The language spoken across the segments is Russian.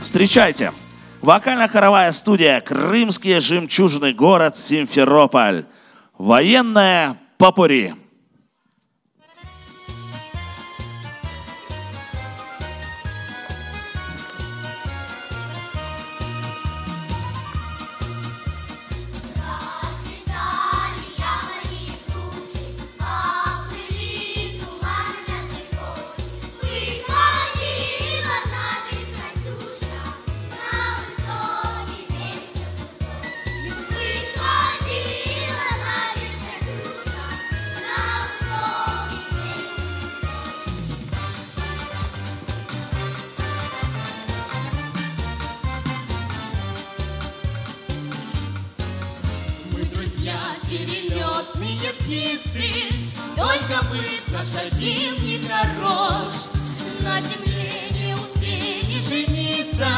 Встречайте! Вокально-хоровая студия «Крымские жемчужный Город Симферополь». Военная попури. перелетные птицы, Только быт наш один не хорош, На земле не успели жениться,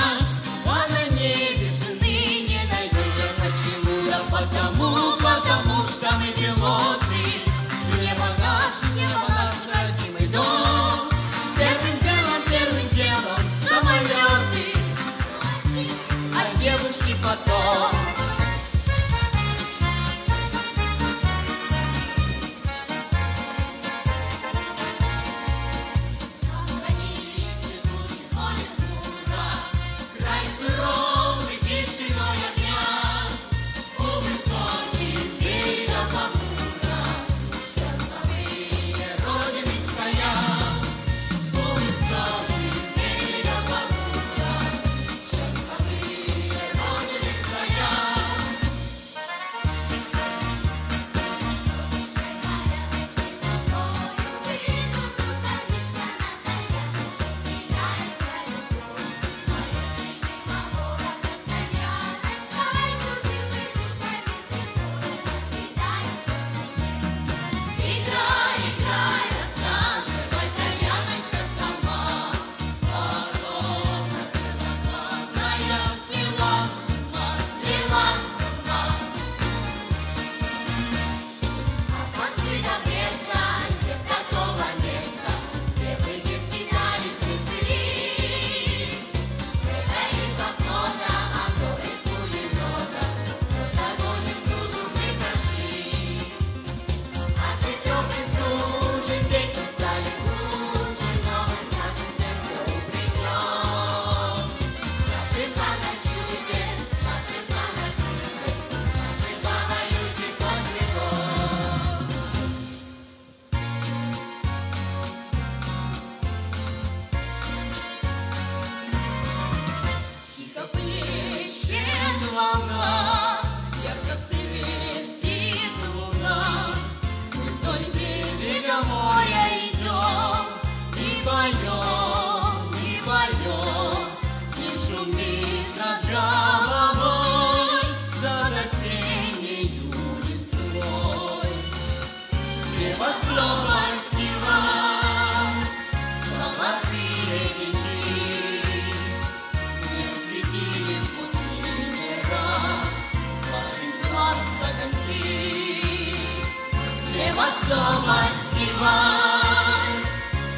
дома спевать,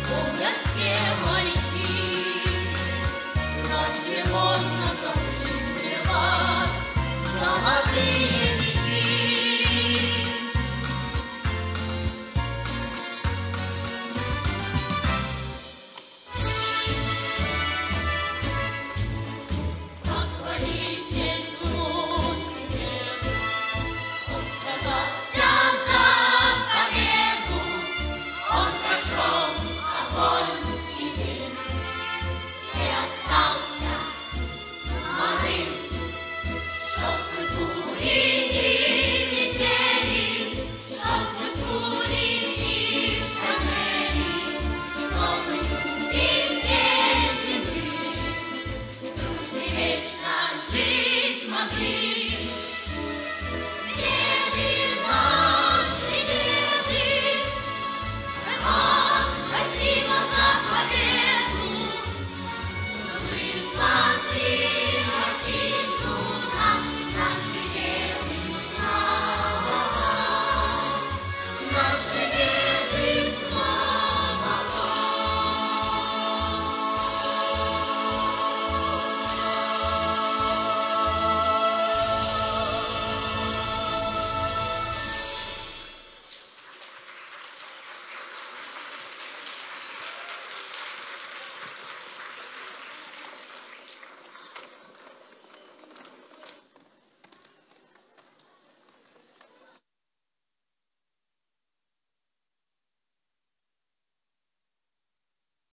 помнят все моряки, разве можно?